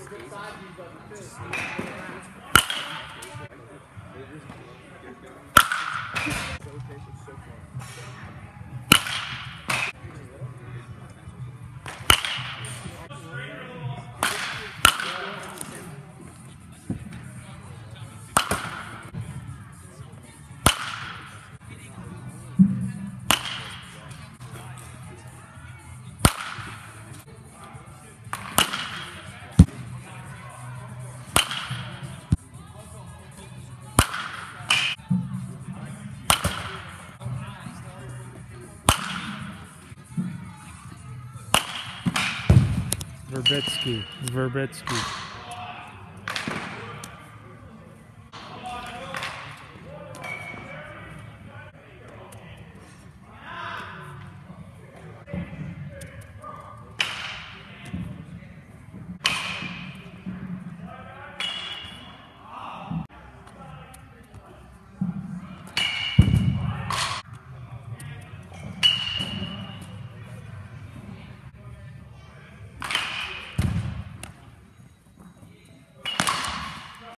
So patient, so Verbitsky. Verbitsky.